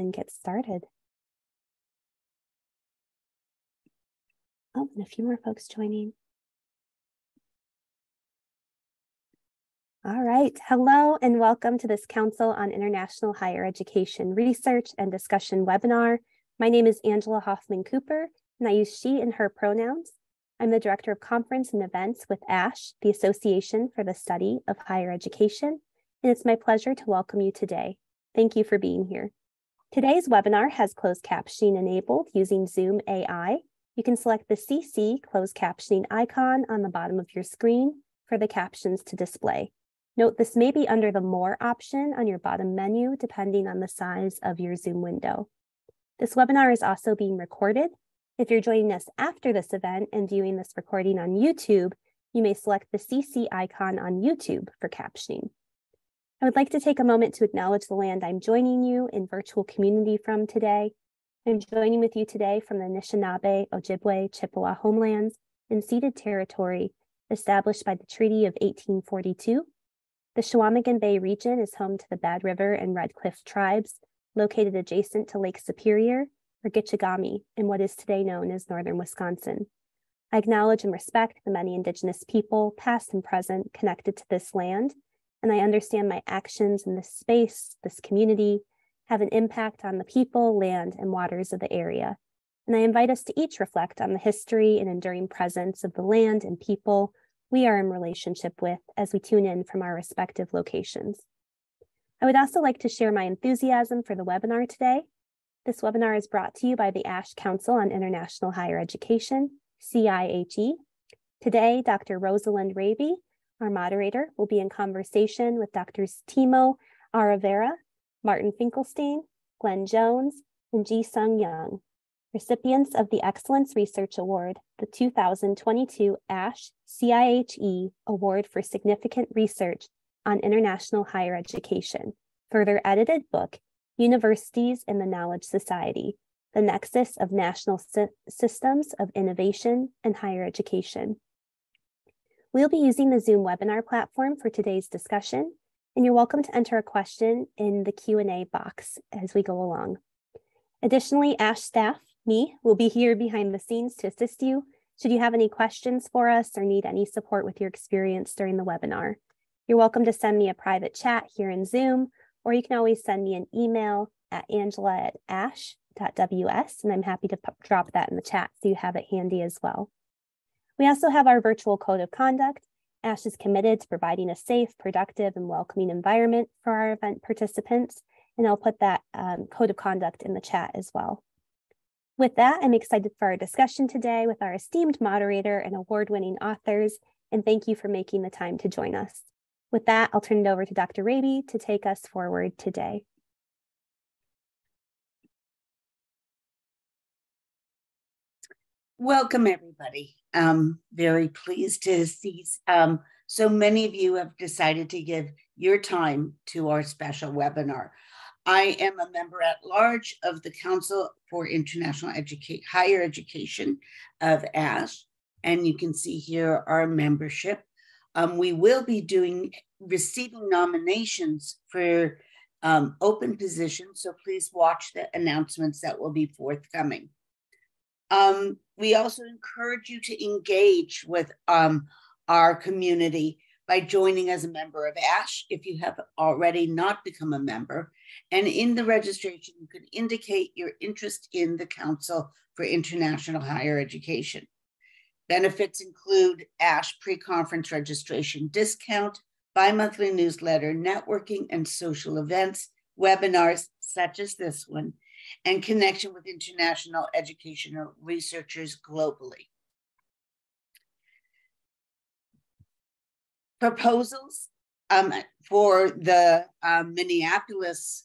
and get started. Oh, and a few more folks joining. All right. Hello and welcome to this Council on International Higher Education Research and Discussion webinar. My name is Angela Hoffman Cooper, and I use she and her pronouns. I'm the Director of Conference and Events with ASHE, the Association for the Study of Higher Education, and it's my pleasure to welcome you today. Thank you for being here. Today's webinar has closed captioning enabled using Zoom AI. You can select the CC closed captioning icon on the bottom of your screen for the captions to display. Note this may be under the More option on your bottom menu, depending on the size of your Zoom window. This webinar is also being recorded. If you're joining us after this event and viewing this recording on YouTube, you may select the CC icon on YouTube for captioning. I would like to take a moment to acknowledge the land I'm joining you in virtual community from today. I'm joining with you today from the Anishinaabe, Ojibwe, Chippewa homelands and ceded territory established by the Treaty of 1842. The Chequamegon Bay region is home to the Bad River and Red Cliff tribes, located adjacent to Lake Superior, or Gitchigami, in what is today known as northern Wisconsin. I acknowledge and respect the many Indigenous people, past and present, connected to this land and I understand my actions in this space, this community, have an impact on the people, land, and waters of the area. And I invite us to each reflect on the history and enduring presence of the land and people we are in relationship with as we tune in from our respective locations. I would also like to share my enthusiasm for the webinar today. This webinar is brought to you by the ASHE Council on International Higher Education, CIHE. Today, Dr. Rosalind Raby our moderator will be in conversation with Drs. Timo Aarrevaara, Martin Finkelstein, Glen Jones, and Jisun Jung, recipients of the Excellence Research Award, the 2022 ASHE CIHE Award for Significant Research on International Higher Education, further edited book, Universities in the Knowledge Society, the Nexus of National Sy Systems of Innovation and Higher Education. We'll be using the Zoom webinar platform for today's discussion, and you're welcome to enter a question in the Q&A box as we go along. Additionally, ASHE staff, me, will be here behind the scenes to assist you should you have any questions for us or need any support with your experience during the webinar. You're welcome to send me a private chat here in Zoom, or you can always send me an email at angela at ash.ws, and I'm happy to drop that in the chat so you have it handy as well. We also have our virtual code of conduct. ASHE is committed to providing a safe, productive, and welcoming environment for our event participants, and I'll put that um, code of conduct in the chat as well. With that, I'm excited for our discussion today with our esteemed moderator and award-winning authors, and thank you for making the time to join us. With that, I'll turn it over to Dr. Raby to take us forward today. Welcome, everybody. I'm very pleased to see um, so many of you have decided to give your time to our special webinar. I am a member at large of the Council for International Educa Higher Education of ASHE, and you can see here our membership. Um, we will be doing receiving nominations for um, open positions, so please watch the announcements that will be forthcoming. Um, we also encourage you to engage with um, our community by joining as a member of ASHE if you have already not become a member. And in the registration, you can indicate your interest in the Council for International Higher Education. Benefits include ASHE pre-conference registration discount, bi-monthly newsletter, networking and social events, webinars such as this one, and connection with international educational researchers globally. Proposals um, for the um, Minneapolis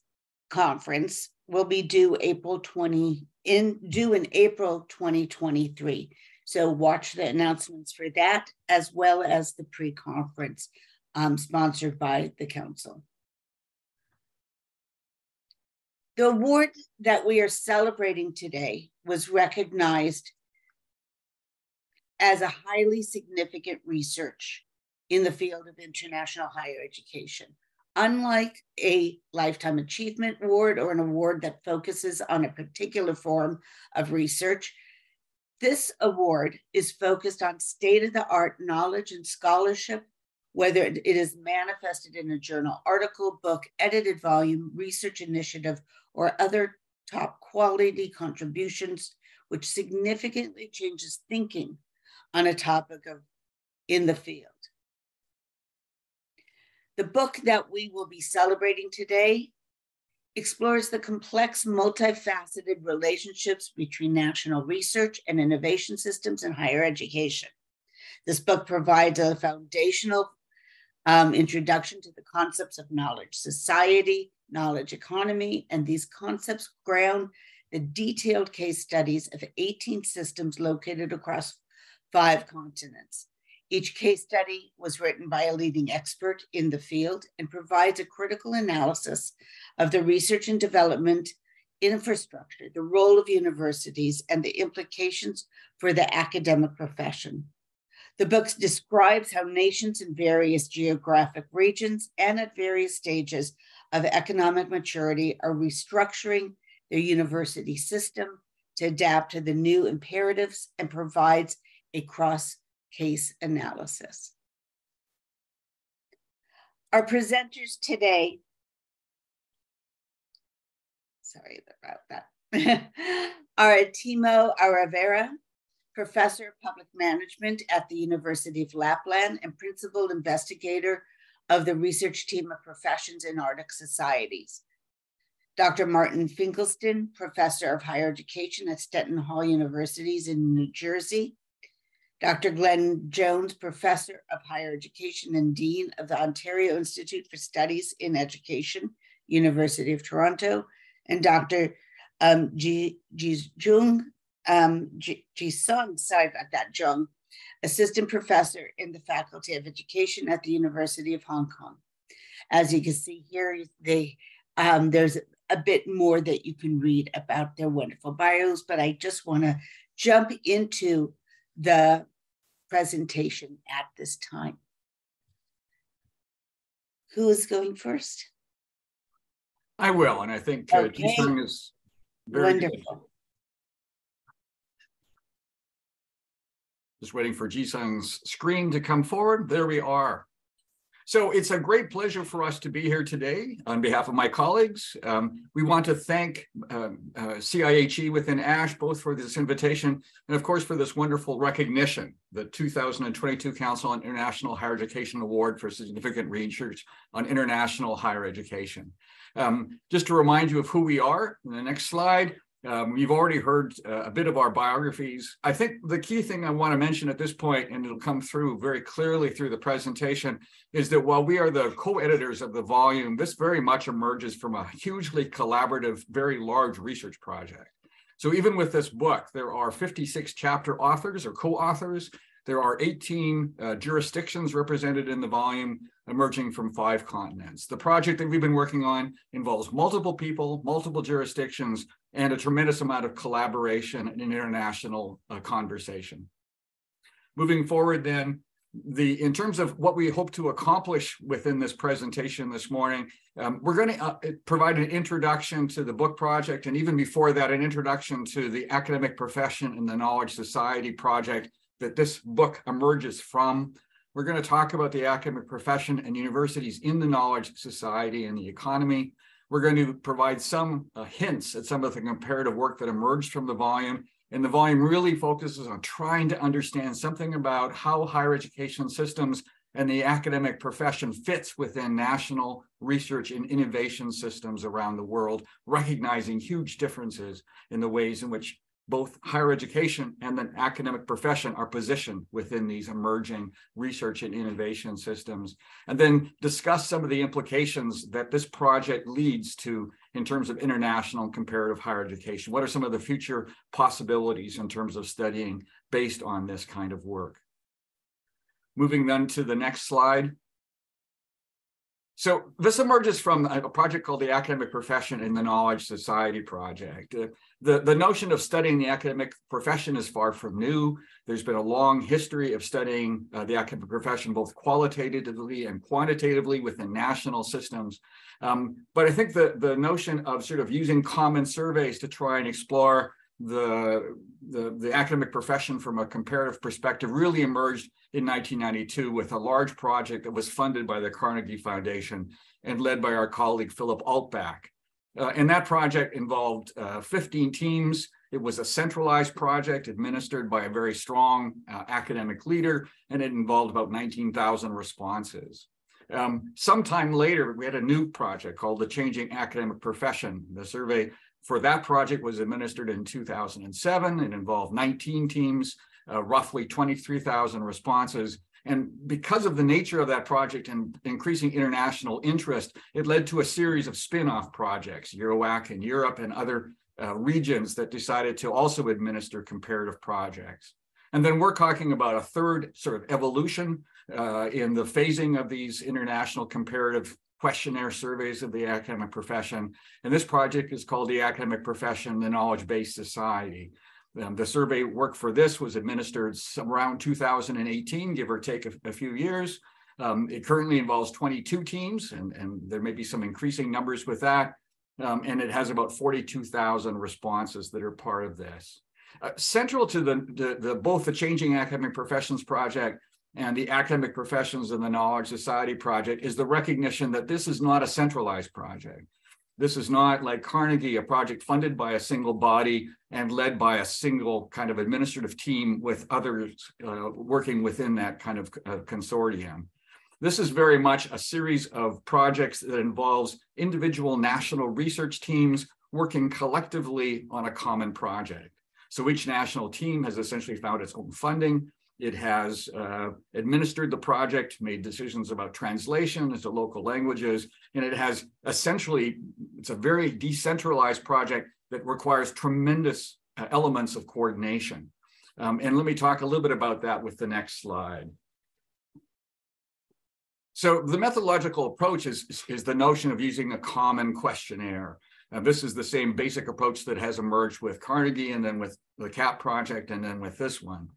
conference will be due April 20 in due in April 2023. So watch the announcements for that as well as the pre-conference um, sponsored by the council. The award that we are celebrating today was recognized as a highly significant research in the field of international higher education. Unlike a Lifetime Achievement Award or an award that focuses on a particular form of research, this award is focused on state of the art knowledge and scholarship, whether it is manifested in a journal article, book, edited volume, research initiative, or other top quality contributions, which significantly changes thinking on a topic of in the field. The book that we will be celebrating today explores the complex, multifaceted relationships between national research and innovation systems in higher education. This book provides a foundational um, introduction to the concepts of knowledge society, knowledge economy, and these concepts ground the detailed case studies of 18 systems located across five continents. Each case study was written by a leading expert in the field and provides a critical analysis of the research and development infrastructure, the role of universities, and the implications for the academic profession. The book describes how nations in various geographic regions and at various stages of economic maturity are restructuring their university system to adapt to the new imperatives and provides a cross case analysis. Our presenters today, sorry about that, are Timo Aarrevaara, professor of public management at the University of Lapland and principal investigator of the research team of professions in Arctic societies. Dr. Martin Finkelstein, professor of higher education at Seton Hall Universities in New Jersey, Dr. Glen Jones, Professor of Higher Education and Dean of the Ontario Institute for Studies in Education, University of Toronto, and Dr. Um, Ji Jung, um, Ji, Ji Sung, sorry about that, Jung, Assistant Professor in the Faculty of Education at the University of Hong Kong. As you can see here, they, um, there's a bit more that you can read about their wonderful bios, but I just want to jump into the presentation at this time. Who is going first? I will, and I think uh, okay. is very wonderful. Good. Just waiting for Jisun's screen to come forward. There we are. So it's a great pleasure for us to be here today on behalf of my colleagues. Um, we want to thank um, uh, CIHE within ASHE both for this invitation and of course for this wonderful recognition, the 2022 Council on International Higher Education Award for Significant Research on International Higher Education. Um, just to remind you of who we are, in the next slide, um, you've already heard uh, a bit of our biographies. I think the key thing I want to mention at this point, and it'll come through very clearly through the presentation, is that while we are the co-editors of the volume, this very much emerges from a hugely collaborative, very large research project. So even with this book, there are 56 chapter authors or co-authors. There are 18 uh, jurisdictions represented in the volume emerging from five continents. The project that we've been working on involves multiple people, multiple jurisdictions, and a tremendous amount of collaboration and international uh, conversation. Moving forward then, the in terms of what we hope to accomplish within this presentation this morning, um, we're going to uh, provide an introduction to the book project, and even before that, an introduction to the academic profession and the knowledge society project that this book emerges from. We're going to talk about the academic profession and universities in the knowledge society and the economy. We're going to provide some uh, hints at some of the comparative work that emerged from the volume. And the volume really focuses on trying to understand something about how higher education systems and the academic profession fits within national research and innovation systems around the world, recognizing huge differences in the ways in which both higher education and the academic profession are positioned within these emerging research and innovation systems, and then discuss some of the implications that this project leads to in terms of international comparative higher education. What are some of the future possibilities in terms of studying based on this kind of work? Moving then to the next slide. So this emerges from a project called the Academic Profession in the Knowledge Society Project. Uh, the, the notion of studying the academic profession is far from new. There's been a long history of studying uh, the academic profession, both qualitatively and quantitatively within national systems. Um, but I think the, the notion of sort of using common surveys to try and explore the, the, the academic profession from a comparative perspective really emerged in 1992 with a large project that was funded by the Carnegie Foundation and led by our colleague Philip Altbach. Uh, and that project involved uh, 15 teams. It was a centralized project administered by a very strong uh, academic leader, and it involved about 19,000 responses. Um, sometime later, we had a new project called the Changing Academic Profession. The survey for that project was administered in 2007. It involved 19 teams, uh, roughly 23,000 responses. And because of the nature of that project and increasing international interest, it led to a series of spin-off projects, EUROAC in Europe and other uh, regions that decided to also administer comparative projects. And then we're talking about a third sort of evolution uh, in the phasing of these international comparative questionnaire surveys of the academic profession. And this project is called the Academic Profession, the Knowledge-Based Society. Um, the survey work for this was administered around 2018, give or take a, a few years. Um, it currently involves 22 teams, and, and there may be some increasing numbers with that. Um, and it has about 42,000 responses that are part of this. Uh, central to the, the, the, both the Changing Academic Professions Project and the Academic Professions and the Knowledge Society Project is the recognition that this is not a centralized project. This is not like Carnegie, a project funded by a single body and led by a single kind of administrative team with others uh, working within that kind of uh, consortium. This is very much a series of projects that involves individual national research teams working collectively on a common project. So each national team has essentially found its own funding. It has uh, administered the project, made decisions about translation into local languages, and it has essentially, it's a very decentralized project that requires tremendous uh, elements of coordination. Um, and let me talk a little bit about that with the next slide. So the methodological approach is, is the notion of using a common questionnaire. And this is the same basic approach that has emerged with Carnegie and then with the CAP project and then with this one.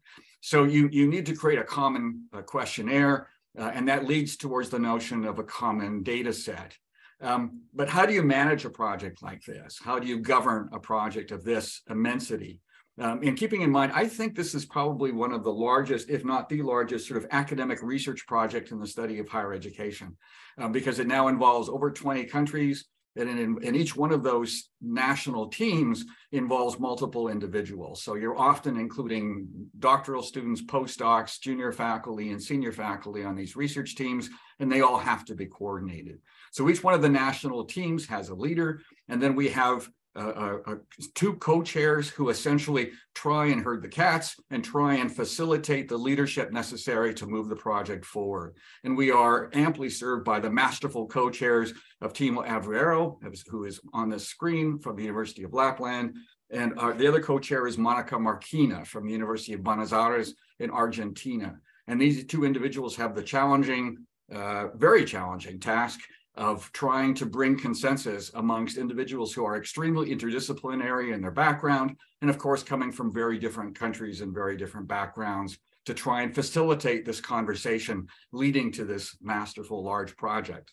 So you, you need to create a common uh, questionnaire, uh, and that leads towards the notion of a common data set. Um, but how do you manage a project like this? How do you govern a project of this immensity? Um, and keeping in mind, I think this is probably one of the largest, if not the largest, sort of academic research project in the study of higher education, uh, because it now involves over 20 countries, and in, in, each one of those national teams involves multiple individuals. So you're often including doctoral students, postdocs, junior faculty, and senior faculty on these research teams, and they all have to be coordinated. So each one of the national teams has a leader, and then we have uh, uh, two co-chairs who essentially try and herd the cats and try and facilitate the leadership necessary to move the project forward. And we are amply served by the masterful co-chairs of Timo Aarrevaara, who is on the screen from the University of Lapland, and uh, the other co-chair is Monica Marquina from the University of Buenos Aires in Argentina. And these two individuals have the challenging, uh, very challenging task of trying to bring consensus amongst individuals who are extremely interdisciplinary in their background, and of course, coming from very different countries and very different backgrounds to try and facilitate this conversation leading to this masterful large project.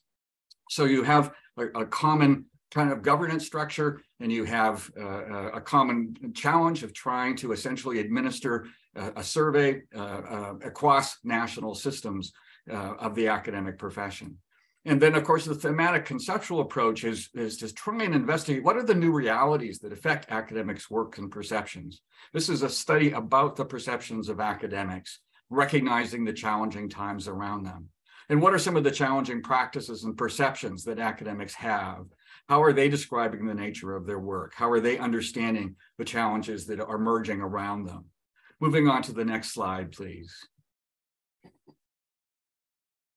So you have a, a common kind of governance structure and you have uh, a common challenge of trying to essentially administer a, a survey uh, uh, across national systems uh, of the academic profession. And then, of course, the thematic conceptual approach is, is to try and investigate what are the new realities that affect academics' work and perceptions. This is a study about the perceptions of academics, recognizing the challenging times around them. And what are some of the challenging practices and perceptions that academics have? How are they describing the nature of their work? How are they understanding the challenges that are emerging around them? Moving on to the next slide, please.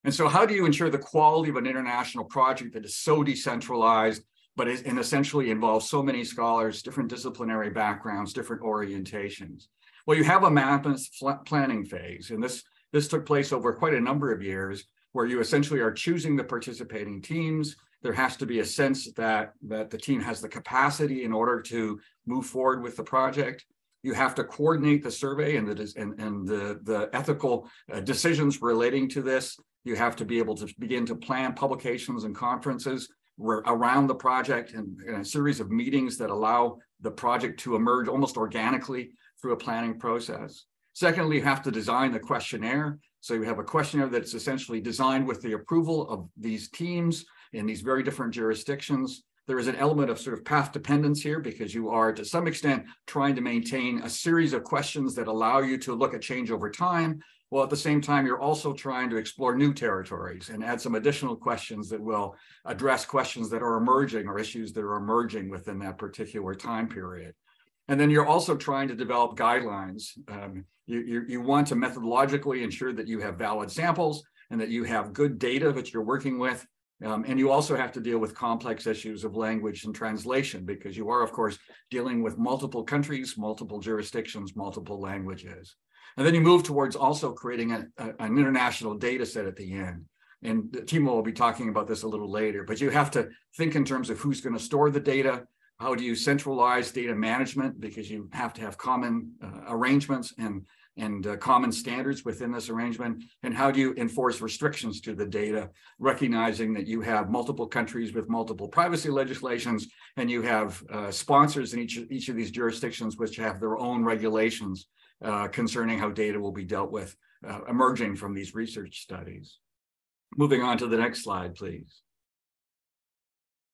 And so how do you ensure the quality of an international project that is so decentralized, but is, and essentially involves so many scholars, different disciplinary backgrounds, different orientations? Well, you have a map and planning phase, and this, this took place over quite a number of years. where you essentially are choosing the participating teams. There has to be a sense that, that the team has the capacity in order to move forward with the project. You have to coordinate the survey and the, and, and the, the ethical uh, decisions relating to this. You have to be able to begin to plan publications and conferences around the project and, and, a series of meetings that allow the project to emerge almost organically through a planning process. Secondly, you have to design the questionnaire. So you have a questionnaire that's essentially designed with the approval of these teams in these very different jurisdictions. There is an element of sort of path dependence here because you are to some extent trying to maintain a series of questions that allow you to look at change over time. While at the same time, you're also trying to explore new territories and add some additional questions that will address questions that are emerging or issues that are emerging within that particular time period. And then you're also trying to develop guidelines. Um, you, you, you want to methodologically ensure that you have valid samples and that you have good data that you're working with. Um, and you also have to deal with complex issues of language and translation because you are, of course, dealing with multiple countries, multiple jurisdictions, multiple languages. And then you move towards also creating a, a, an international data set at the end. And Timo will be talking about this a little later, but you have to think in terms of who's going to store the data, how do you centralize data management? Because you have to have common uh, arrangements and, and uh, common standards within this arrangement. And how do you enforce restrictions to the data, recognizing that you have multiple countries with multiple privacy legislations, and you have uh, sponsors in each, each of these jurisdictions which have their own regulations uh, concerning how data will be dealt with uh, emerging from these research studies. Moving on to the next slide, please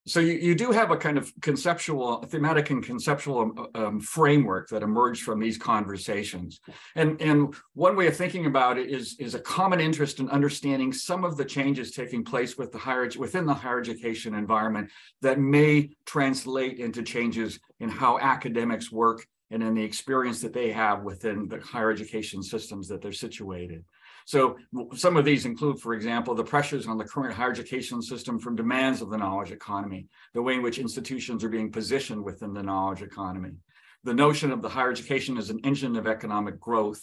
so you, you do have a kind of conceptual, thematic and conceptual um, um, framework that emerged from these conversations. And, and one way of thinking about it is, is a common interest in understanding some of the changes taking place with the higher, within the higher education environment that may translate into changes in how academics work and in the experience that they have within the higher education systems that they're situated. So some of these include, for example, the pressures on the current higher education system from demands of the knowledge economy, the way in which institutions are being positioned within the knowledge economy, the notion of the higher education as an engine of economic growth,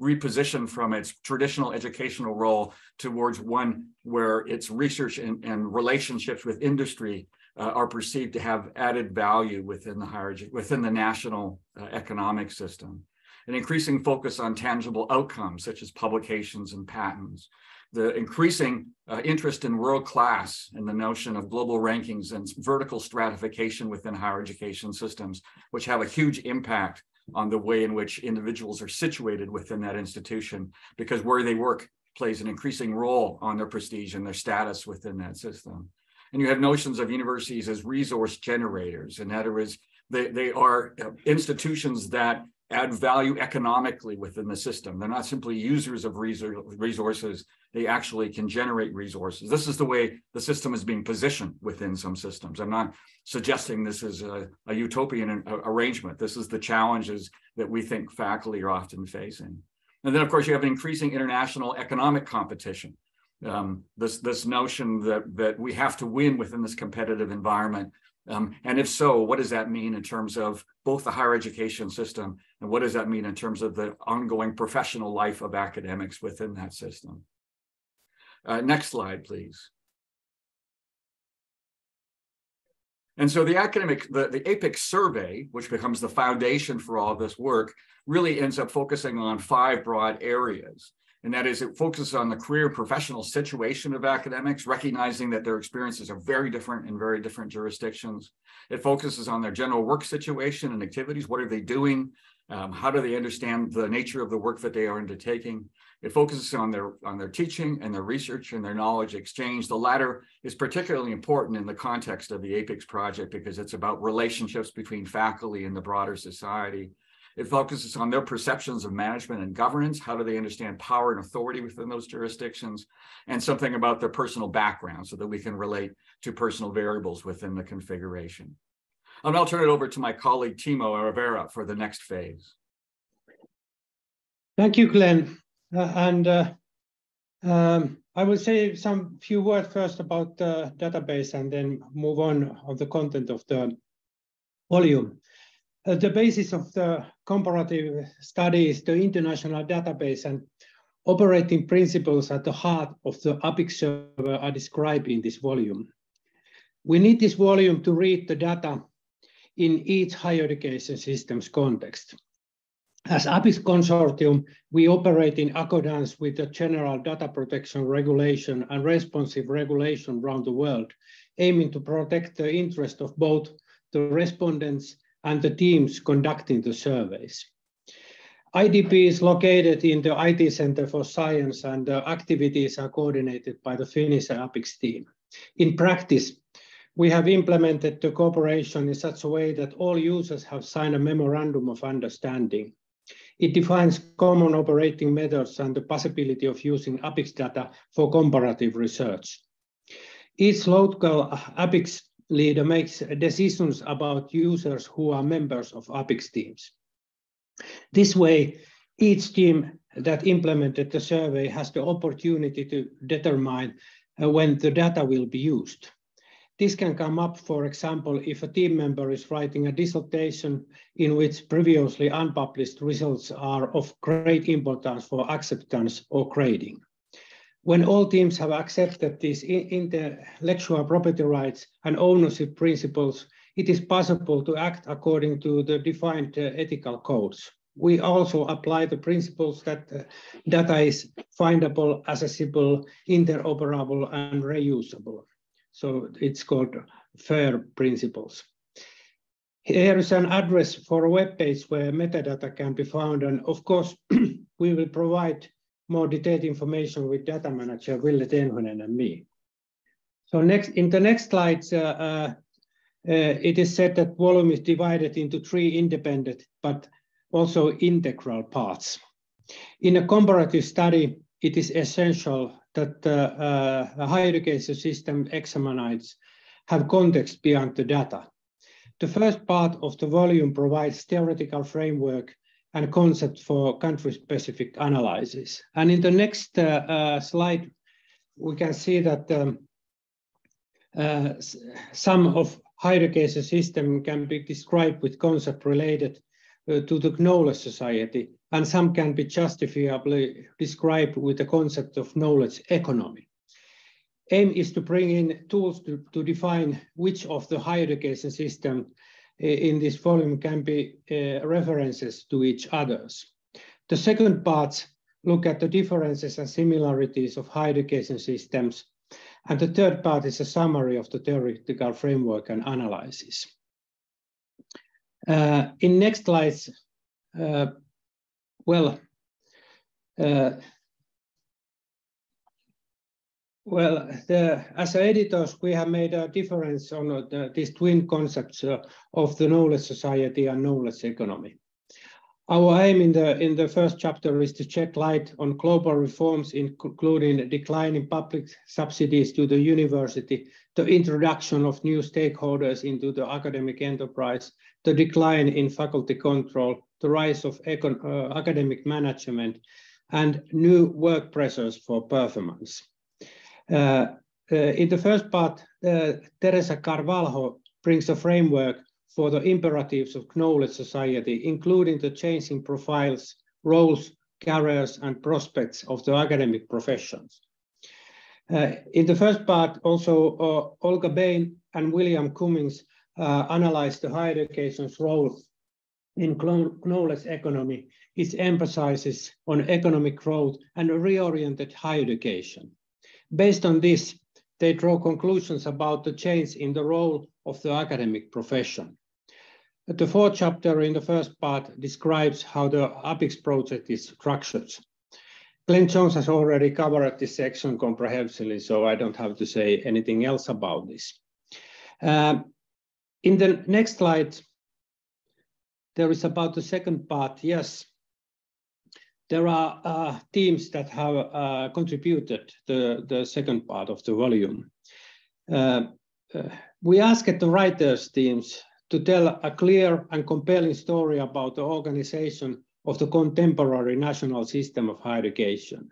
repositioned from its traditional educational role towards one where its research and, and relationships with industry uh, are perceived to have added value within the higher within the national uh, economic system an increasing focus on tangible outcomes such as publications and patents, the increasing uh, interest in world class and the notion of global rankings and vertical stratification within higher education systems, which have a huge impact on the way in which individuals are situated within that institution, because where they work plays an increasing role on their prestige and their status within that system. And you have notions of universities as resource generators. In other words, they, they are uh, institutions that add value economically within the system. They're not simply users of resources, they actually can generate resources. This is the way the system is being positioned within some systems. I'm not suggesting this is a, a utopian arrangement. This is the challenges that we think faculty are often facing. And then, of course, you have an increasing international economic competition. Um, this, this notion that, that we have to win within this competitive environment um, and if so, what does that mean in terms of both the higher education system and what does that mean in terms of the ongoing professional life of academics within that system? Uh, next slide, please. And so the academic, the, the APIC survey, which becomes the foundation for all this work, really ends up focusing on five broad areas and that is it focuses on the career professional situation of academics, recognizing that their experiences are very different in very different jurisdictions. It focuses on their general work situation and activities. What are they doing? Um, how do they understand the nature of the work that they are undertaking? It focuses on their on their teaching and their research and their knowledge exchange. The latter is particularly important in the context of the APIKS project because it's about relationships between faculty and the broader society. It focuses on their perceptions of management and governance. How do they understand power and authority within those jurisdictions? And something about their personal background so that we can relate to personal variables within the configuration. And I'll turn it over to my colleague Timo Aarrevaara for the next phase. Thank you, Glen. Uh, and uh, um, I will say some few words first about the database and then move on of the content of the volume. Uh, the basis of the comparative study is the international database. And Operating principles at the heart of the APIC server are described in this volume. We need this volume to read the data in each higher education system's context. As APIKS consortium, we operate in accordance with the general data protection regulation and responsive regulation around the world, aiming to protect the interest of both the respondents and the teams conducting the surveys. IDP is located in the IT Center for Science and the activities are coordinated by the Finnish APIKS team. In practice, we have implemented the cooperation in such a way that all users have signed a memorandum of understanding. It defines common operating methods and the possibility of using APIKS data for comparative research. Each local APIKS leader makes decisions about users who are members of APIKS teams. This way, each team that implemented the survey has the opportunity to determine uh, when the data will be used. This can come up, for example, if a team member is writing a dissertation in which previously unpublished results are of great importance for acceptance or grading. When all teams have accepted these intellectual property rights and ownership principles, it is possible to act according to the defined uh, ethical codes. We also apply the principles that uh, data is findable, accessible, interoperable, and reusable. So it's called FAIR principles. Here is an address for a web page where metadata can be found. And of course, we will provide more detailed information with data manager Ville Tenhonen and me. So next, in the next slides, uh, uh, uh, it is said that volume is divided into three independent but also integral parts. In a comparative study, it is essential that uh, a higher education system examines have context beyond the data. The first part of the volume provides theoretical framework and concept for country-specific analysis. And in the next uh, uh, slide, we can see that um, uh, some of education system can be described with concept related uh, to the knowledge society and some can be justifiably described with the concept of knowledge economy. Aim is to bring in tools to, to define which of the education system in this volume can be uh, references to each others. The second part look at the differences and similarities of higher education systems. And the third part is a summary of the theoretical framework and analysis. Uh, in next slides, uh, well, uh, well, the, as editors, we have made a difference on the, these twin concepts uh, of the knowledge society and knowledge economy. Our aim in the, in the first chapter is to shed light on global reforms, including declining public subsidies to the university, the introduction of new stakeholders into the academic enterprise, the decline in faculty control, the rise of uh, academic management, and new work pressures for performance. Uh, uh, in the first part, uh, Teresa Carvalho brings a framework for the imperatives of knowledge society, including the changing profiles, roles, careers, and prospects of the academic professions. Uh, in the first part, also uh, Olga Bain and William Cummings uh, the higher education's role in knowledge economy, it emphasizes on economic growth and a reoriented higher education. Based on this, they draw conclusions about the change in the role of the academic profession. The fourth chapter in the first part describes how the APIKS project is structured. Glen Jones has already covered this section comprehensively, so I don't have to say anything else about this. Uh, in the next slide, there is about the second part. Yes, there are uh, teams that have uh, contributed the, the second part of the volume. Uh, uh we asked the writers teams to tell a clear and compelling story about the organization of the contemporary national system of higher education,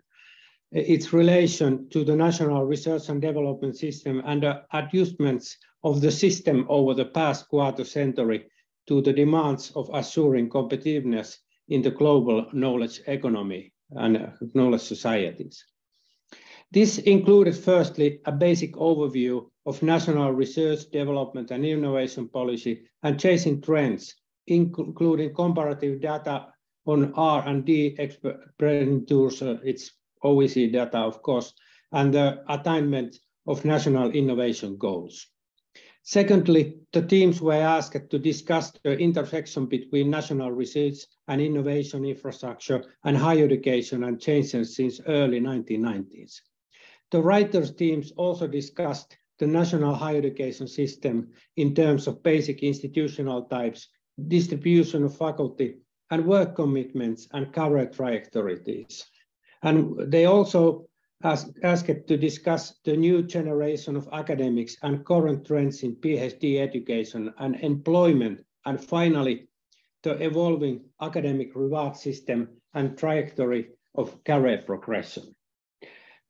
its relation to the national research and development system and the adjustments of the system over the past quarter century to the demands of assuring competitiveness in the global knowledge economy and knowledge societies. This included firstly a basic overview of national research, development and innovation policy and chasing trends, including comparative data on R&D expenditures, uh, it's OECD data, of course, and the attainment of national innovation goals. Secondly, the teams were asked to discuss the intersection between national research and innovation infrastructure and higher education and changes since early 1990s. The writers teams also discussed the national higher education system in terms of basic institutional types, distribution of faculty, and work commitments and career trajectories. And they also asked to discuss the new generation of academics and current trends in PhD education and employment, and finally, the evolving academic reward system and trajectory of career progression.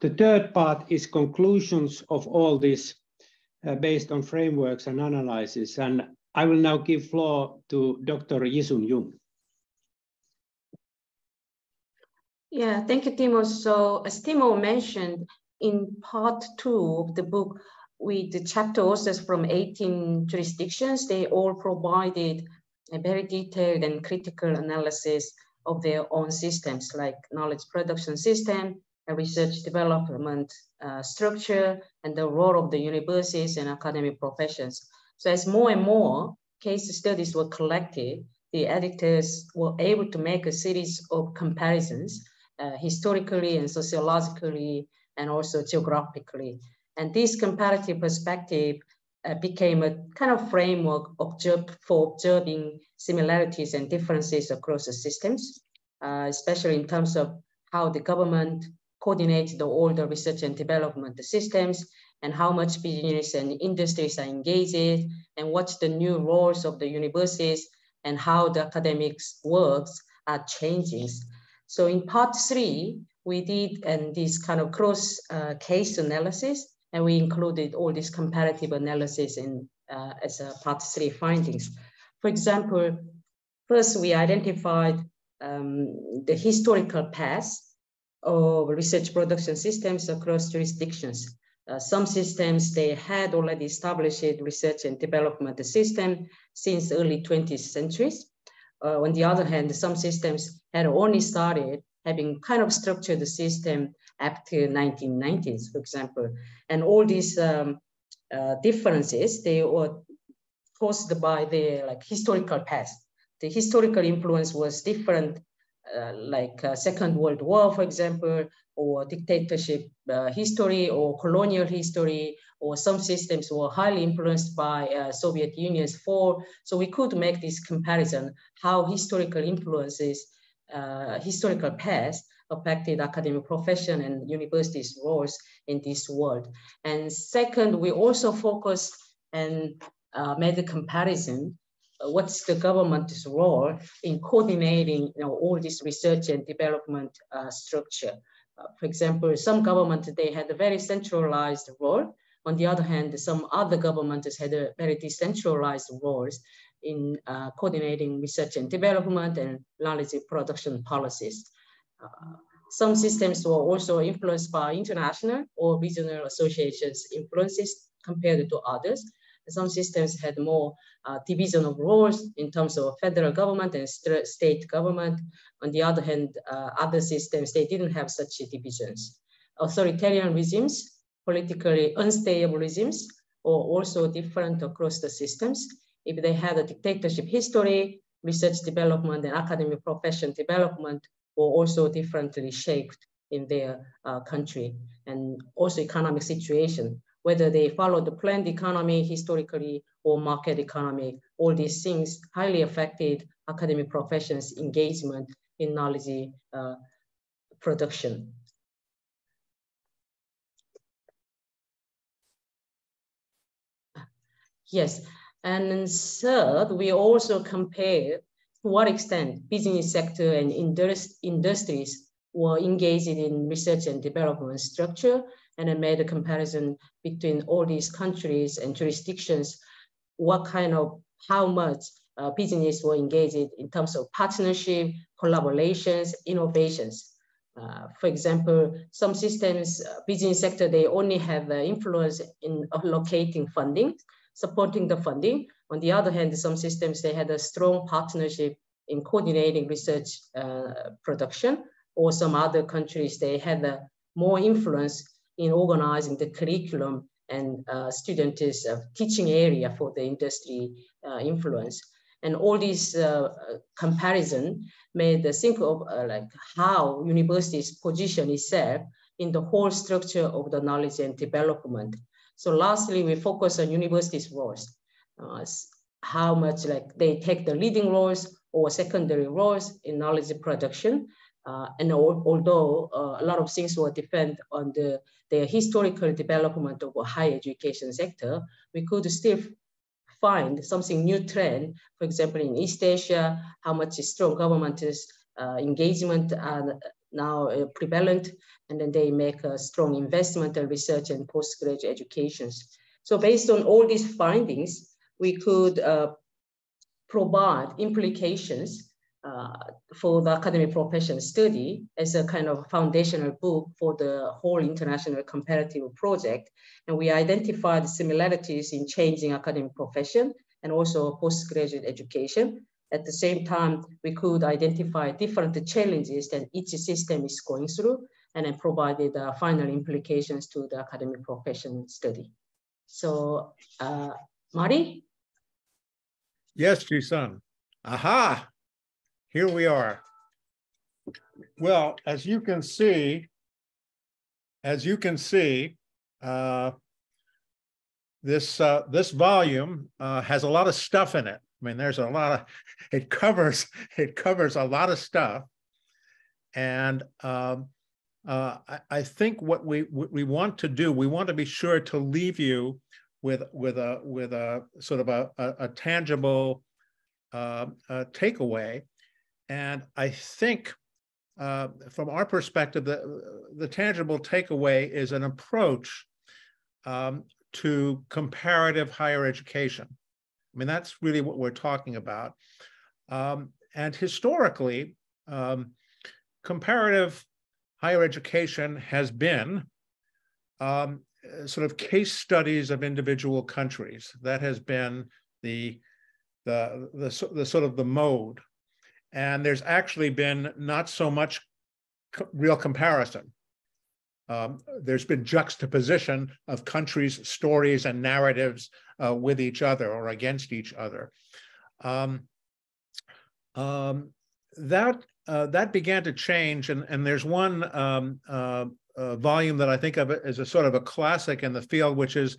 The third part is conclusions of all this uh, based on frameworks and analysis. And I will now give floor to Dr. Jisun Jung. Yeah, thank you, Timo. So as Timo mentioned, in part two of the book, with the chapter authors from 18 jurisdictions, they all provided a very detailed and critical analysis of their own systems, like knowledge production system, a research development uh, structure, and the role of the universities and academic professions. So as more and more case studies were collected, the editors were able to make a series of comparisons historically and sociologically and also geographically. And this comparative perspective uh, became a kind of framework for observing similarities and differences across the systems, uh, especially in terms of how the government coordinates the, the research and development systems and how much business and industries are engaged and what's the new roles of the universities and how the academics works are changing. So in part three, we did and this kind of cross uh, case analysis, and we included all this comparative analysis in uh, as a part three findings. For example, first we identified um, the historical past of research production systems across jurisdictions. Uh, some systems, they had already established research and development system since early 20th centuries. Uh, on the other hand, some systems had only started having kind of structured the system after 1990s, for example. And all these um, uh, differences, they were caused by the like historical past. The historical influence was different, uh, like uh, Second World War, for example, or dictatorship uh, history or colonial history or some systems were highly influenced by uh, Soviet Union's fall. So we could make this comparison, how historical influences, uh, historical past affected academic profession and universities' roles in this world. And second, we also focused and uh, made a comparison uh, what's the government's role in coordinating you know, all this research and development uh, structure. Uh, for example, some government, they had a very centralized role. On the other hand, some other governments had a very decentralized roles in uh, coordinating research and development and knowledge production policies. Uh, some systems were also influenced by international or regional associations influences compared to others. Some systems had more uh, division of roles in terms of federal government and st state government. On the other hand, uh, other systems, they didn't have such divisions. Authoritarian regimes, politically unstable regimes, are also different across the systems. If they had a dictatorship history, research development and academic profession development were also differently shaped in their uh, country and also economic situation whether they follow the planned economy historically or market economy, all these things highly affected academic professions' engagement in knowledge uh, production. Yes, and then third, we also compare to what extent business sector and industries were engaged in research and development structure and I made a comparison between all these countries and jurisdictions, what kind of, how much uh, business were engaged in terms of partnership, collaborations, innovations. Uh, for example, some systems, uh, business sector, they only have uh, influence in allocating funding, supporting the funding. On the other hand, some systems, they had a strong partnership in coordinating research uh, production, or some other countries, they had uh, more influence in organizing the curriculum and uh, student is a teaching area for the industry influence. And all these comparison made the think of like how universities position itself in the whole structure of the knowledge and development. So lastly, we focus on universities' roles, uh, how much like they take the leading roles or secondary roles in knowledge production. Uh, and al although uh, a lot of things will depend on the, the historical development of a higher education sector, we could still find something new trend, for example, in East Asia, how much strong government is, uh, engagement are now uh, prevalent, and then they make a strong investment in research and postgraduate educations. So based on all these findings, we could uh, provide implications uh, for the academic profession study as a kind of foundational book for the whole international comparative project. And we identified similarities in changing academic profession and also postgraduate education. At the same time, we could identify different challenges that each system is going through and then provided the final implications to the academic profession study. So, uh, Mari? Yes, Jisun. Aha! Here we are. Well, as you can see, as you can see, uh, this uh, this volume uh, has a lot of stuff in it. I mean, there's a lot of it covers it covers a lot of stuff, and um, uh, I, I, think what we what we want to do, we want to be sure to leave you with with a with a sort of a, a, a tangible uh, takeaway and I think uh, from our perspective, the, the tangible takeaway is an approach um, to comparative higher education. I mean, that's really what we're talking about. Um, and historically, um, comparative higher education has been um, sort of case studies of individual countries. That has been the, the, the, the sort of the mode and there's actually been not so much co real comparison. Um, there's been juxtaposition of countries' stories and narratives uh, with each other or against each other. Um, um, that uh, that began to change, and, and there's one um, uh, uh, volume that I think of as a sort of a classic in the field, which is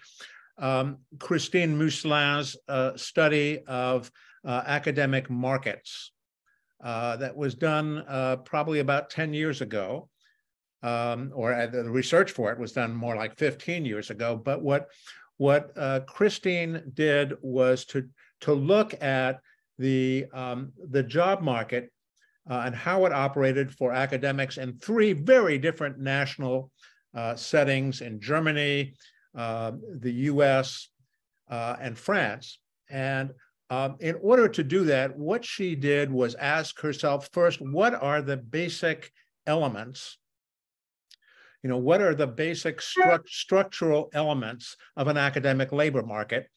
um, Christine Musselin's uh, study of uh, academic markets. Uh, that was done probably about 10 years ago, um, or the research for it was done more like 15 years ago. But what what Christine did was to to look at the um, the job market uh, and how it operated for academics in three very different national uh, settings in Germany, the U.S., and France. And um, in order to do that, what she did was ask herself first, what are the basic elements? You know, what are the basic stru structural elements of an academic labor market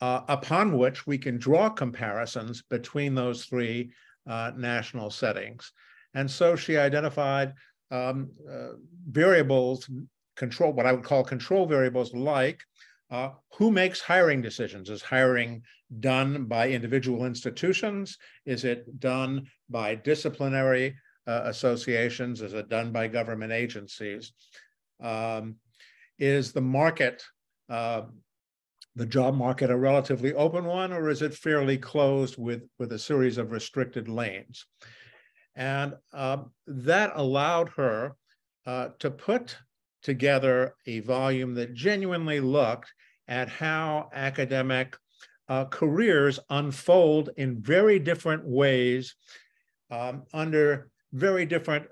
uh, upon which we can draw comparisons between those three uh, national settings? And so she identified um, uh, variables, control, what I would call control variables like uh, who makes hiring decisions? Is hiring done by individual institutions? Is it done by disciplinary uh, associations? Is it done by government agencies? Um, is the market, uh, the job market, a relatively open one, or is it fairly closed with, with a series of restricted lanes? And um, that allowed her uh, to put together a volume that genuinely looked at how academic uh, careers unfold in very different ways um, under very different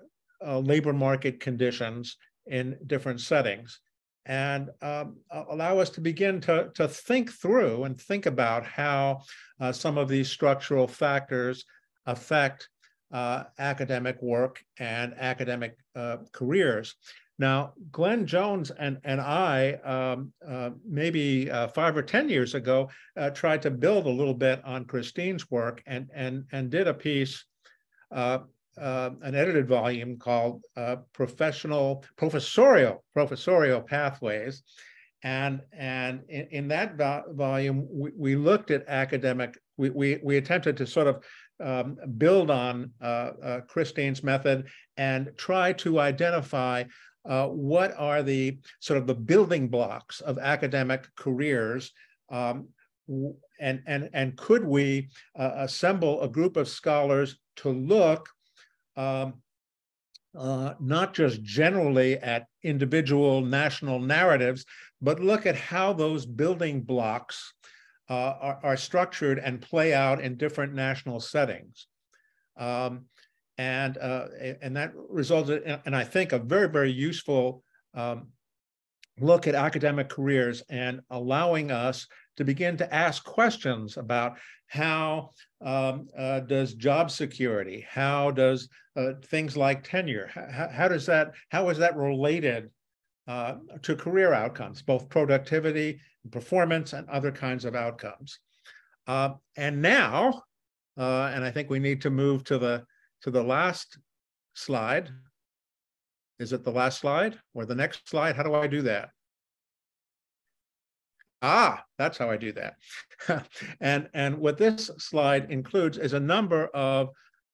uh, labor market conditions in different settings and um, allow us to begin to, to think through and think about how uh, some of these structural factors affect uh, academic work and academic uh, careers. Now, Glen Jones and, and I, um, uh, maybe uh, five or 10 years ago, uh, tried to build a little bit on Christine's work and, and, and did a piece, uh, uh, an edited volume called uh, Professional, Professorial, Professorial Pathways. And, and in, in that volume, we, we, looked at academic, we, we, we attempted to sort of um, build on Christine's method and try to identify uh, what are the sort of the building blocks of academic careers um, and, and, and could we uh, assemble a group of scholars to look um, uh, not just generally at individual national narratives, but look at how those building blocks uh, are, are, structured and play out in different national settings. Um, and uh, and that resulted in, and I think a very very useful um, look at academic careers and allowing us to begin to ask questions about how um, uh, does job security, how does uh, things like tenure, how, how, does that how is that related uh, to career outcomes, both productivity, performance, and other kinds of outcomes. Uh, and now, uh, and I think we need to move to the to the last slide. Is it the last slide or the next slide? How do I do that? Ah, that's how I do that. and, and what this slide includes is a number of,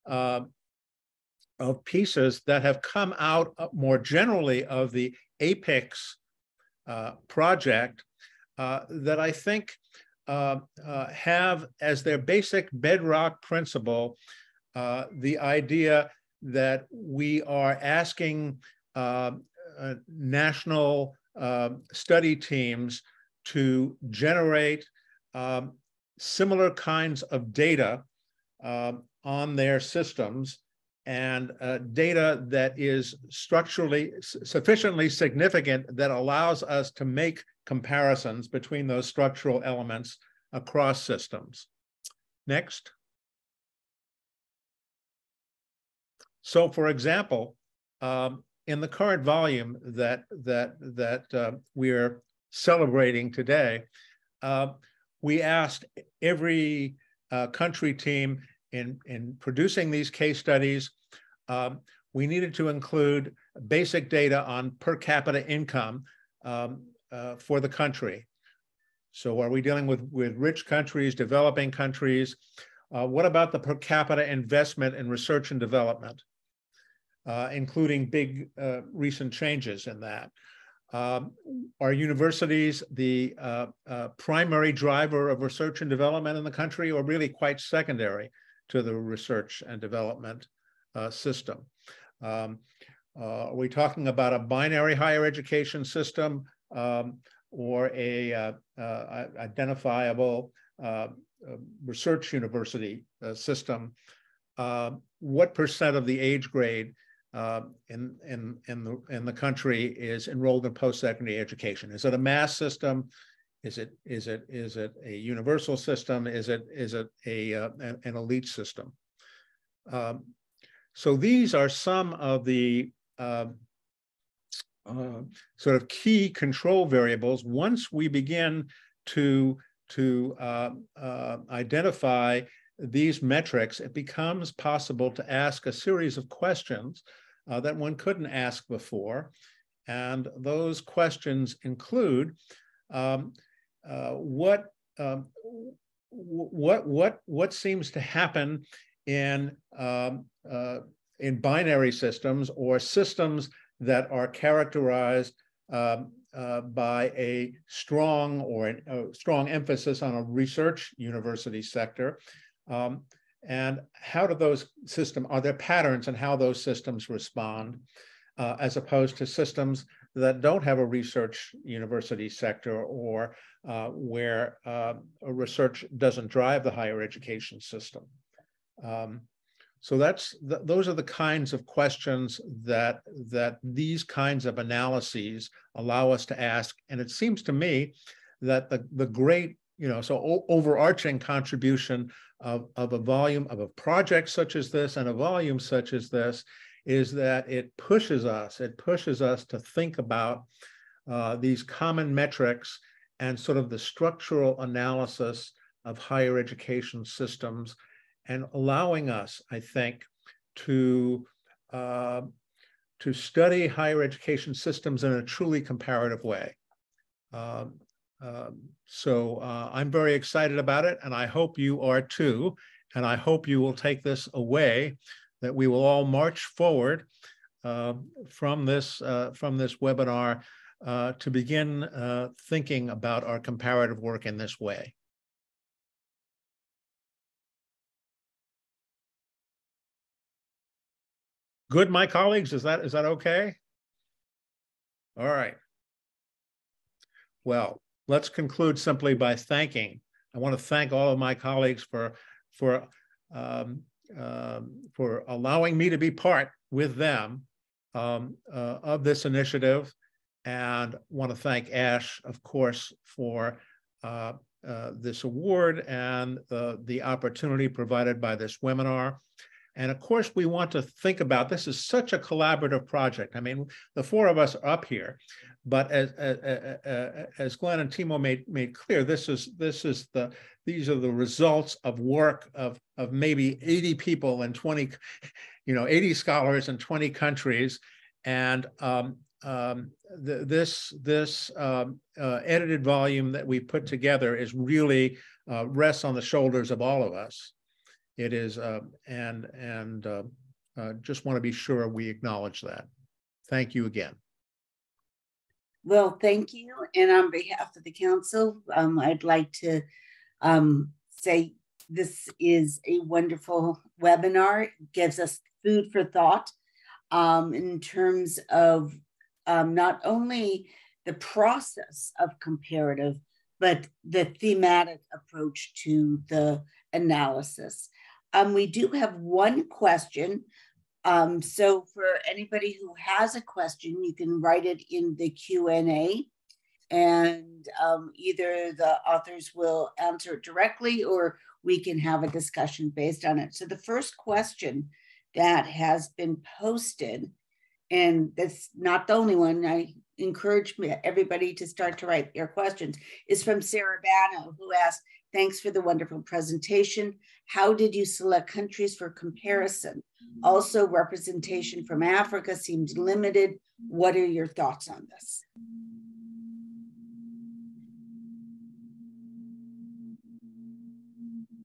uh, of pieces that have come out more generally of the APIKS uh, project uh, that I think uh, uh, have as their basic bedrock principle uh, the idea that we are asking uh, uh, national study teams to generate um, similar kinds of data um, on their systems and uh, data that is structurally sufficiently significant that allows us to make comparisons between those structural elements across systems. Next. So, for example, um, in the current volume that that that uh, we're celebrating today, uh, we asked every uh, country team in in producing these case studies. Um, we needed to include basic data on per capita income um, uh, for the country. So, are we dealing with with rich countries, developing countries? Uh, what about the per capita investment in research and development? uh, including big uh, recent changes in that. Um, are universities the uh, uh, primary driver of research and development in the country, or really quite secondary to the research and development uh, system? Um, uh, are we talking about a binary higher education system um, or a identifiable research university system? what percent of the age grade uh, in, in, in, the, in the country is enrolled in post-secondary education? Is it a mass system? Is it, is it, is it a universal system? Is it, is it a, uh, an, elite system? Um, so these are some of the uh, uh, sort of key control variables. Once we begin to, to uh, uh, identify these metrics, it becomes possible to ask a series of questions uh, that one couldn't ask before. And those questions include um, uh, what, um, what, what, what seems to happen in, um, uh, in binary systems or systems that are characterized um, uh, by a strong or a strong emphasis on a research university sector. Um, and how do those systems, are there patterns in how those systems respond uh, as opposed to systems that don't have a research university sector or uh, where uh, research doesn't drive the higher education system? Um, so that's th those are the kinds of questions that that these kinds of analyses allow us to ask. And it seems to me that the, the great you know, so overarching contribution of, of a volume of a project such as this and a volume such as this is that it pushes us, it pushes us to think about uh, these common metrics and sort of the structural analysis of higher education systems and allowing us, I think, to uh, to study higher education systems in a truly comparative way. Um, um, so uh, I'm very excited about it, and I hope you are too. And I hope you will take this away, that we will all march forward uh, from this uh, from this webinar uh, to begin uh, thinking about our comparative work in this way. Good, my colleagues, is that is that okay? All right. Well, let's conclude simply by thanking. I want to thank all of my colleagues for for um, um, for allowing me to be part with them um, uh, of this initiative, and want to thank ASHE, of course, for uh, uh, this award and the, the opportunity provided by this webinar. And of course, we want to think about this is such a collaborative project. I mean, the four of us are up here, but as as, as Glen and Timo made made clear, this is this is the these are the results of work of of maybe 80 people and 20, you know, 80 scholars in 20 countries, and um, um, the, this this um, uh, edited volume that we put together is really uh, rests on the shoulders of all of us. It is, uh, and and uh, uh, just want to be sure we acknowledge that. Thank you again. Well, thank you. And on behalf of the council, um, I'd like to um, say this is a wonderful webinar. It gives us food for thought um, in terms of um, not only the process of comparative, but the thematic approach to the analysis. Um, we do have one question. Um, so for anybody who has a question, you can write it in the Q&A and um, either the authors will answer it directly or we can have a discussion based on it. So the first question that has been posted, and that's not the only one, I encourage everybody to start to write their questions, is from Sarah Bano, who asked, Thanks for the wonderful presentation. How did you select countries for comparison? Also, representation from Africa seems limited. What are your thoughts on this?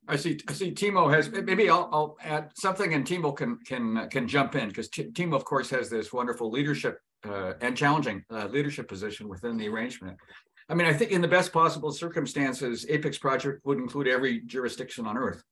I see. I see. Timo has. Maybe I'll, I'll add something, and Timo can can can jump in because Timo, of course, has this wonderful leadership uh, and challenging uh, leadership position within the arrangement. I mean, I think in the best possible circumstances, APIKS project would include every jurisdiction on Earth,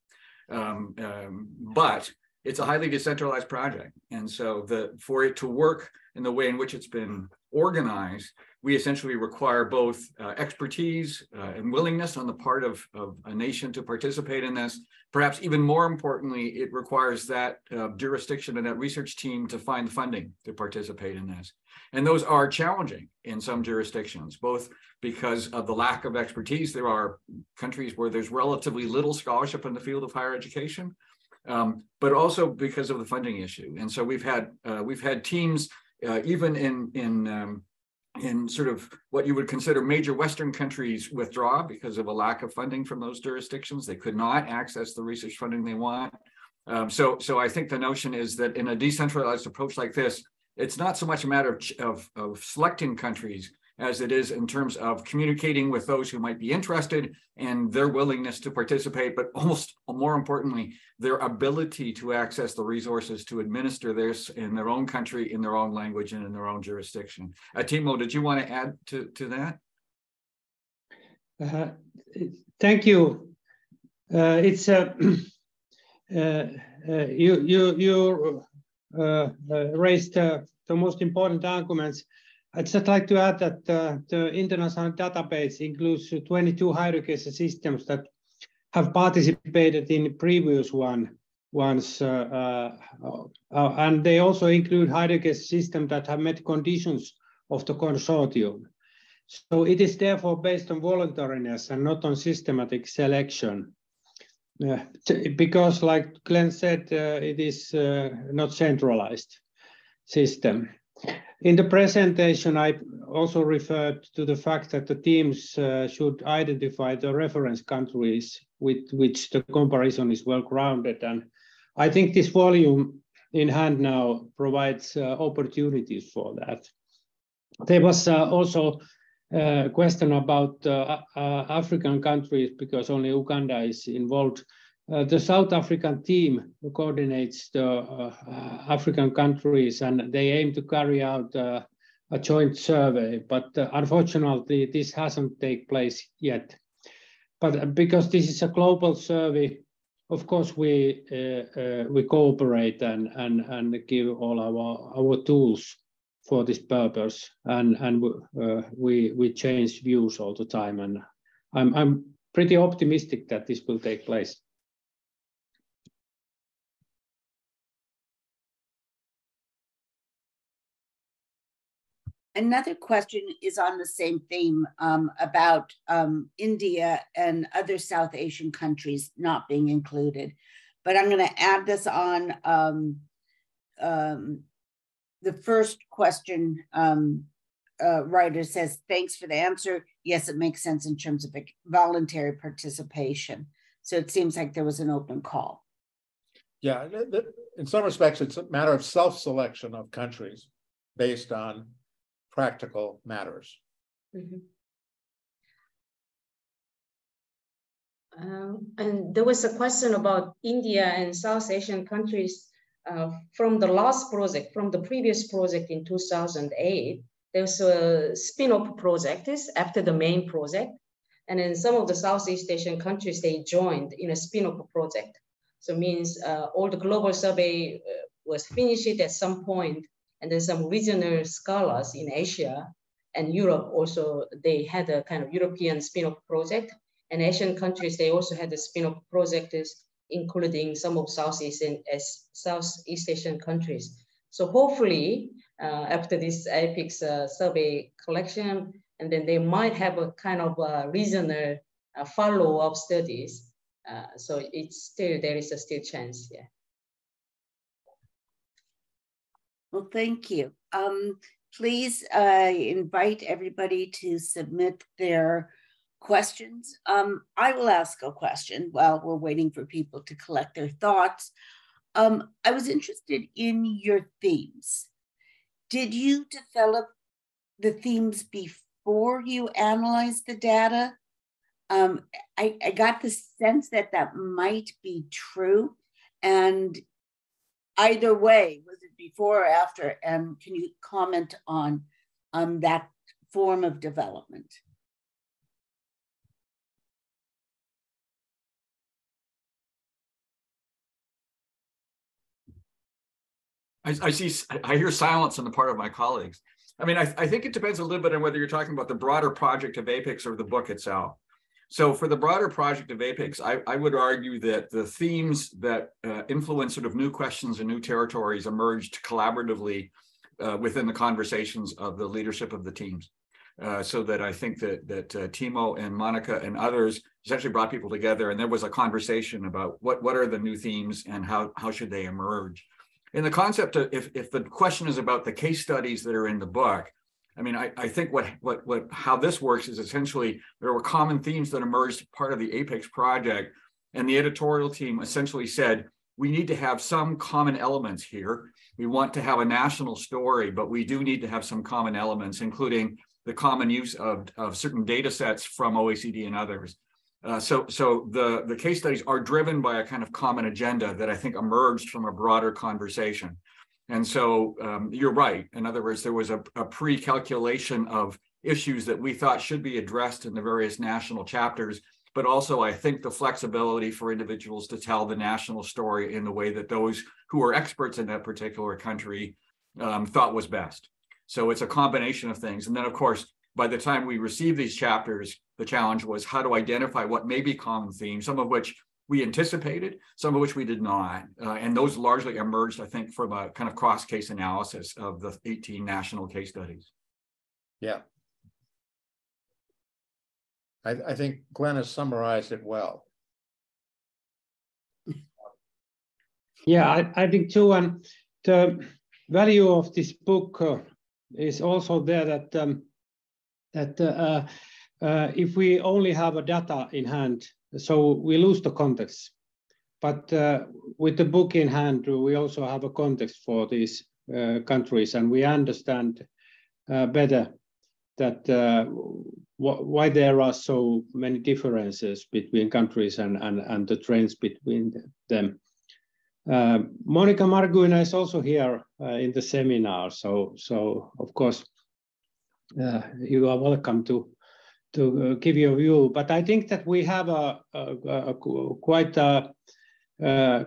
um, um, but it's a highly decentralized project, and so the for it to work in the way in which it's been organized, we essentially require both uh, expertise uh, and willingness on the part of, of a nation to participate in this. Perhaps even more importantly, it requires that uh, jurisdiction and that research team to find funding to participate in this. And those are challenging in some jurisdictions, both because of the lack of expertise. There are countries where there's relatively little scholarship in the field of higher education, um, but also because of the funding issue. And so we've had uh, we've had teams uh, even in in um, in sort of what you would consider major Western countries withdraw because of a lack of funding from those jurisdictions. They could not access the research funding they want. Um, so, so I think the notion is that in a decentralized approach like this, it's not so much a matter of, of, of selecting countries as it is in terms of communicating with those who might be interested and their willingness to participate, but almost more importantly, their ability to access the resources to administer this in their own country, in their own language, and in their own jurisdiction. Uh, Timo, did you want to add to, to that? Uh, thank you. Uh, it's uh, uh, uh, you you you raised the most important arguments I'd just like to add that uh, the international database includes 22 higher education systems that have participated in previous one ones, uh, uh, uh and they also include higher education systems that have met conditions of the consortium. So it is therefore based on voluntariness and not on systematic selection. Uh, because like Glen said, uh, it is not centralized system. In the presentation, I also referred to the fact that the teams uh, should identify the reference countries with which the comparison is well grounded. And I think this volume in hand now provides uh, opportunities for that. There was uh, also a question about uh, uh, African countries because only Uganda is involved. Uh, the South African team coordinates the uh, African countries and they aim to carry out uh, a joint survey, but uh, unfortunately this hasn't taken place yet. But because this is a global survey, of course we we cooperate and, and, and give all our, our tools for this purpose, and and uh, we we change views all the time, and I'm I'm pretty optimistic that this will take place. Another question is on the same theme um, about um, India and other South Asian countries not being included. But I'm going to add this on um, um the first question um, uh, writer says, thanks for the answer. Yes, it makes sense in terms of voluntary participation. So it seems like there was an open call. Yeah, in some respects, it's a matter of self-selection of countries based on practical matters. Mm-hmm. Um, and there was a question about India and South Asian countries uh, from the last project, from the previous project in 2008, there's a spin-off project after the main project. And then some of the Southeast Asian countries, they joined in a spin-off project. So means uh, all the global survey uh, was finished at some point, and then some regional scholars in Asia and Europe also, they had a kind of European spin-off project. And Asian countries, they also had a spin-off project including some of Southeast, and, Southeast Asian countries. So hopefully, uh, after this APIKS uh, survey collection, and then they might have a kind of a regional uh, follow-up studies. Uh, so it's still, there is a still chance, yeah. Well, thank you. Um, please uh, invite everybody to submit their questions. Um, I will ask a question while we're waiting for people to collect their thoughts. Um, I was interested in your themes. Did you develop the themes before you analyzed the data? Um, I, I got the sense that that might be true. And either way, was before or after? And can you comment on um, that form of development? I, I see, I hear silence on the part of my colleagues. I mean, I, I think it depends a little bit on whether you're talking about the broader project of APIKS or the book itself. So for the broader project of APIKS, I, I would argue that the themes that uh, influence sort of new questions and new territories emerged collaboratively uh, within the conversations of the leadership of the teams. Uh, so that I think that that uh, Timo and Monica and others essentially brought people together, and there was a conversation about what what are the new themes and how how should they emerge in the concept of if, if the question is about the case studies that are in the book, I mean, I, I think what what what how this works is essentially there were common themes that emerged part of the APIKS project, and the editorial team essentially said we need to have some common elements here. We want to have a national story, but we do need to have some common elements, including the common use of, of certain data sets from OECD and others. Uh, so, so the, the case studies are driven by a kind of common agenda that I think emerged from a broader conversation. And so um, you're right. In other words, there was a, a pre-calculation of issues that we thought should be addressed in the various national chapters, but also I think the flexibility for individuals to tell the national story in the way that those who are experts in that particular country um, thought was best. So it's a combination of things. And then, of course, by the time we received these chapters, the challenge was how to identify what may be common themes, some of which we anticipated, some of which we did not. Uh, and those largely emerged, I think, from a kind of cross case analysis of the 18 national case studies. Yeah. I, I think Glen has summarized it well. Yeah, I, I think too, and the value of this book uh, is also there that um, that uh, uh, if we only have a data in hand, so we lose the context. But uh, with the book in hand, we also have a context for these uh, countries, and we understand uh, better that wh why there are so many differences between countries and, and, and the trends between them. Uh, Monica Marquina is also here uh, in the seminar, so so of course uh, you are welcome to to uh, give your view. But I think that we have a, a, a quite uh,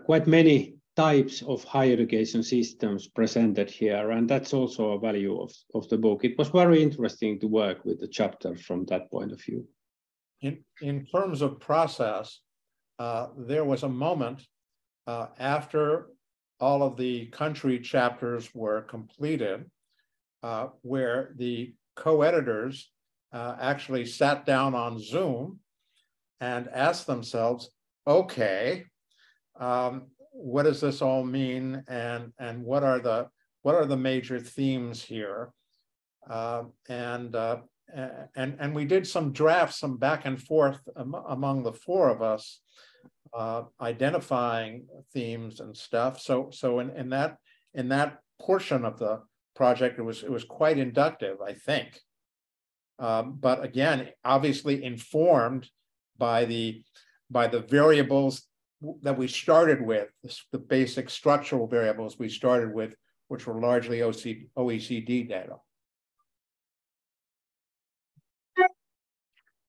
quite many types of higher education systems presented here, and that's also a value of, of the book. It was very interesting to work with the chapter from that point of view. In, in terms of process, uh, there was a moment uh, after all of the country chapters were completed, uh, where the co-editors uh, actually sat down on Zoom and asked themselves, okay, um, what does this all mean and, and what are the what are the major themes here? Uh, and, uh, and, and we did some drafts, some back and forth am among the four of us uh, identifying themes and stuff. So so in, in that in that portion of the project, it was it was quite inductive, I think. Um, but again, obviously informed by the by the variables that we started with, the basic structural variables we started with, which were largely OECD data.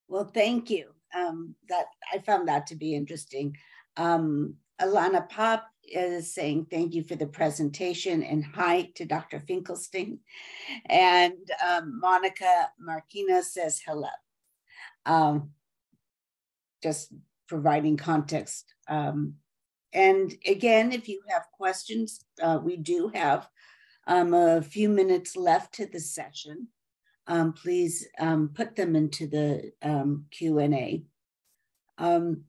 Well, thank you um, that I found that to be interesting. Um, Alana Pop is saying thank you for the presentation and hi to Dr. Finkelstein. And um, Monica Marquina says hello. Um, just providing context. Um, and again, if you have questions, uh, we do have um, a few minutes left to the session um, please um, put them into the Q&A. Um,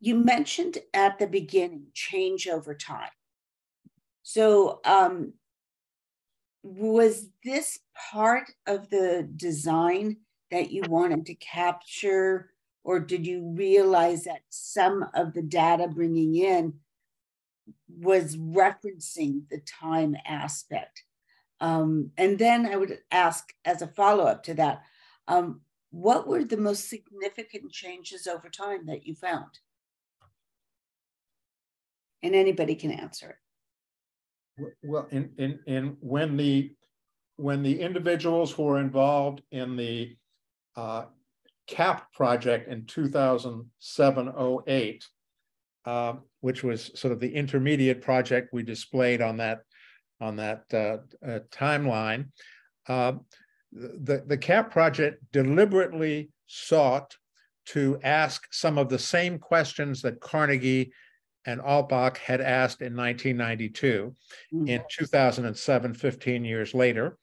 you mentioned at the beginning change over time. So um, was this part of the design that you wanted to capture or did you realize that some of the data bringing in was referencing the time aspect? Um, and then I would ask, as a follow up to that, um, what were the most significant changes over time that you found? And anybody can answer it. Well, in, in, in when the when the individuals who were involved in the uh, CAP project in 2007-08, uh, which was sort of the intermediate project we displayed on that on that uh, uh, timeline. Uh, the, the CAP project deliberately sought to ask some of the same questions that Carnegie and Altbach had asked in 1992, mm-hmm. in 2007, 15 years later.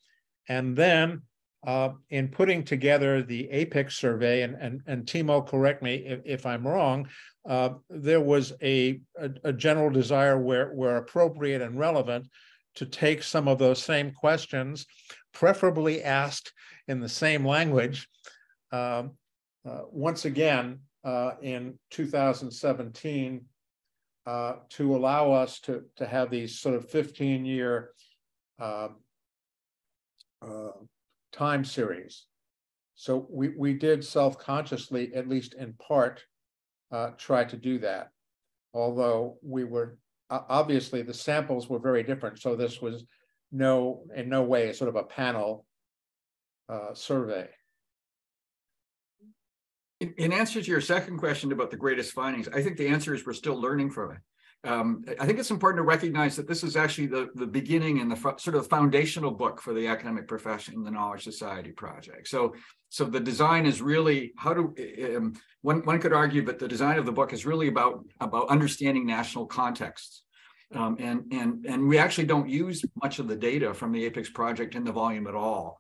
And then uh, in putting together the APIKS survey, and, and, and Timo, correct me if, if I'm wrong, uh, there was a, a, a, general desire where, where appropriate and relevant to take some of those same questions, preferably asked in the same language. Um, uh, once again, uh, in 2017, uh, to allow us to, to have these sort of 15 year um, uh, time series. So we, we did self consciously, at least in part, uh, try to do that. Although we were obviously the samples were very different. So this was no, in no way sort of a panel uh, survey. In, answer to your second question about the greatest findings, I think the answer is we're still learning from it. Um, I think it's important to recognize that this is actually the, the beginning and the sort of foundational book for the academic profession, the Knowledge Society project. So, so the design is really how do Um, one one could argue that the design of the book is really about about understanding national contexts, um, and and and we actually don't use much of the data from the APIKS project in the volume at all.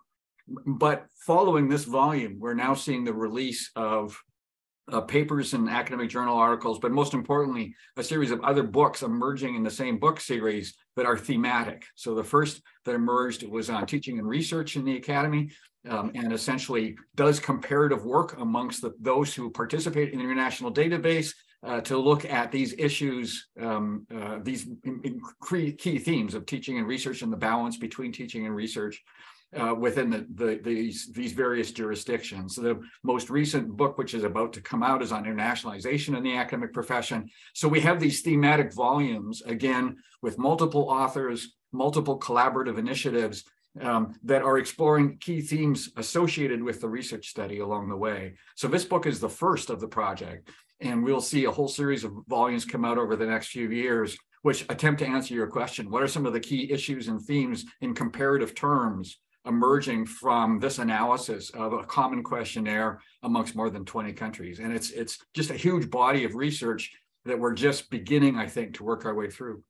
But following this volume, we're now seeing the release of uh, papers and academic journal articles, but most importantly, a series of other books emerging in the same book series that are thematic. So the first that emerged was on teaching and research in the academy, um, and essentially does comparative work amongst the, those who participate in the international database uh, to look at these issues, um, uh, these in, in key themes of teaching and research and the balance between teaching and research uh, within the, the, these, these various jurisdictions. The most recent book, which is about to come out, is on internationalization in the academic profession. So we have these thematic volumes, again, with multiple authors, multiple collaborative initiatives um, that are exploring key themes associated with the research study along the way. So this book is the first of the project, and we'll see a whole series of volumes come out over the next few years, which attempt to answer your question. What are some of the key issues and themes in comparative terms emerging from this analysis of a common questionnaire amongst more than 20 countries? And it's, it's just a huge body of research that we're just beginning, I think, to work our way through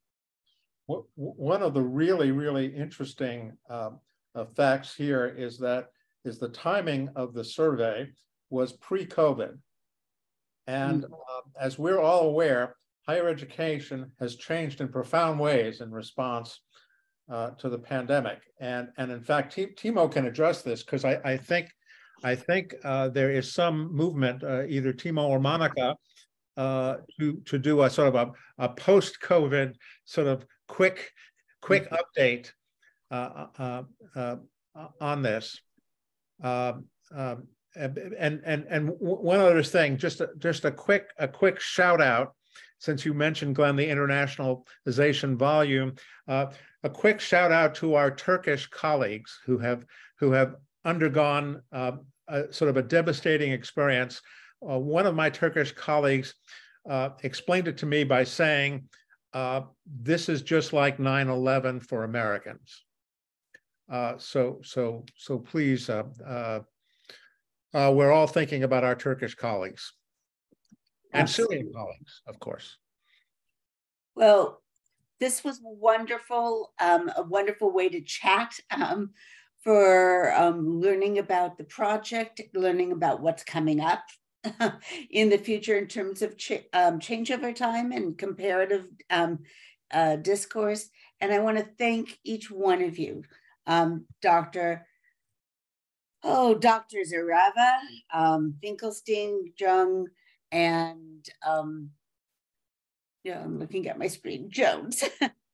one of the really, really interesting um, facts here is that is the timing of the survey was pre-COVID. And mm. uh, as we're all aware, higher education has changed in profound ways in response uh, to the pandemic. And, and in fact, T Timo can address this because I, I think I think uh, there is some movement, uh, either Timo or Monica, uh, to to do a sort of a, a post-COVID sort of quick quick mm-hmm. update uh, uh, uh, on this. Um, um, and and and one other thing, just a, just a quick a quick shout out, since you mentioned Glen the internationalization volume, uh, a quick shout out to our Turkish colleagues who have who have undergone uh, a, sort of a devastating experience. Uh, one of my Turkish colleagues explained it to me by saying uh, this is just like 9-11 for Americans. Uh, so, so, so please, uh, uh, uh, we're all thinking about our Turkish colleagues and Absolutely. Syrian colleagues, of course. Well, this was wonderful, um, a wonderful way to chat um, for um, learning about the project, learning about what's coming up in the future in terms of ch um, change over time and comparative um, uh, discourse. And I want to thank each one of you, um, Dr. Oh, Dr. Zarava, Finkelstein, Jung, and um, yeah, I'm looking at my screen, Jones.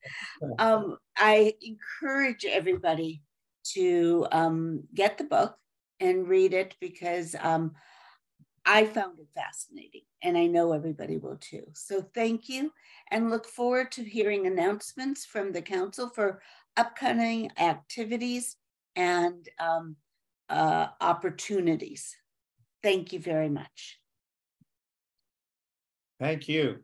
um, I encourage everybody to um, get the book and read it because um, I found it fascinating, and I know everybody will too. So thank you, and look forward to hearing announcements from the council for upcoming activities and um, uh, opportunities. Thank you very much. Thank you.